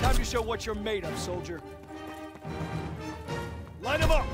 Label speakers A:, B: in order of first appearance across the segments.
A: Time to show what you're made of, soldier. Line them up!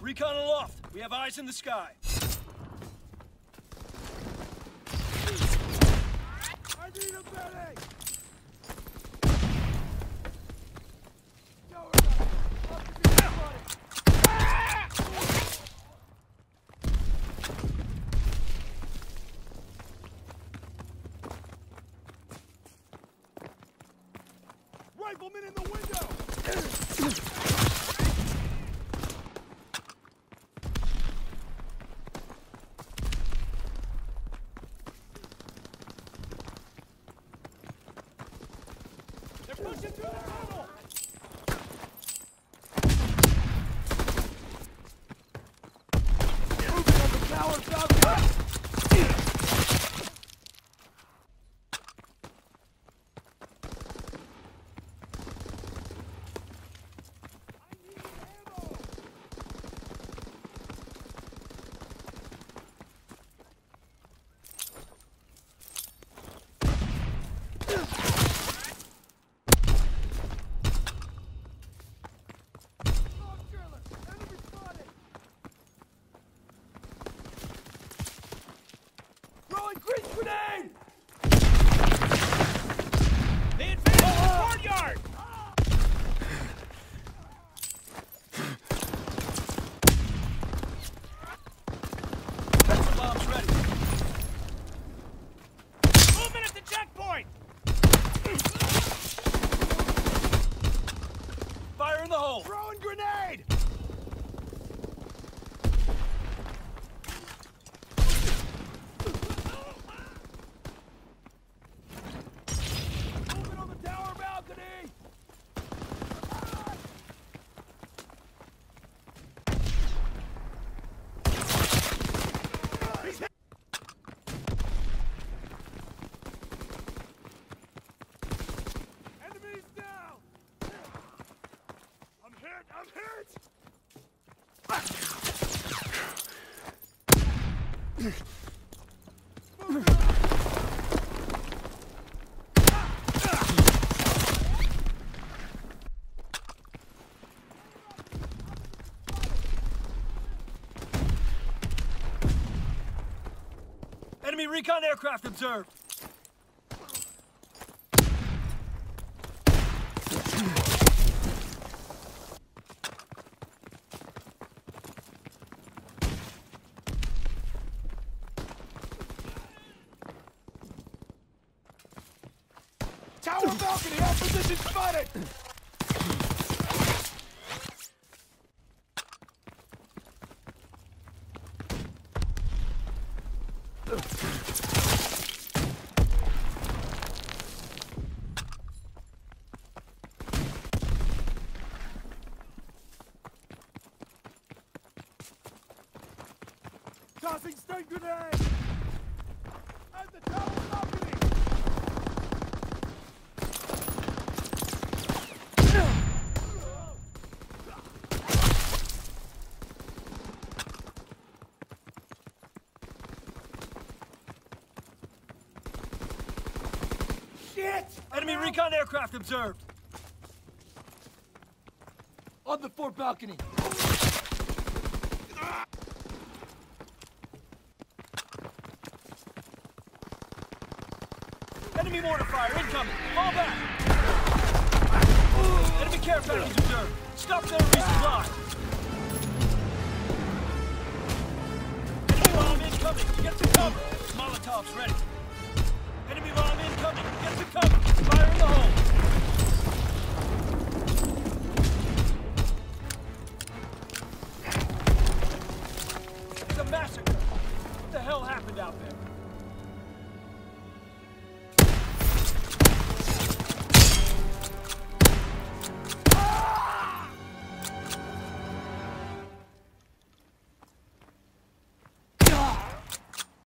A: Recon aloft. We have eyes in the sky. I need a medic! Rifleman in the go! Throw
B: Recon aircraft observed.
A: Tower balcony, opposition spotted! Tossing stun grenade! At the tower balcony! Shit!
B: Enemy recon aircraft observed.
A: On the fort balcony.
B: Enemy mortar fire incoming. Fall back. Enemy care package observed. Stop and resupply. Enemy bomb incoming. Get to cover. Molotovs ready.